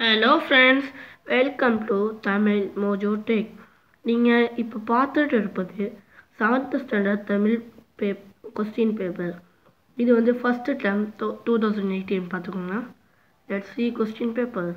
Hello friends welcome to Tamil Mojo Tech நீங்கள் இப்போ பார்த்துட்டு இருப்பது செவன்த் ஸ்டாண்டர்ட் தமிழ் பே கொஸ்டின் பேப்பர் இது வந்து first term two thousand eighteen பார்த்துக்கோங்க. Let see question paper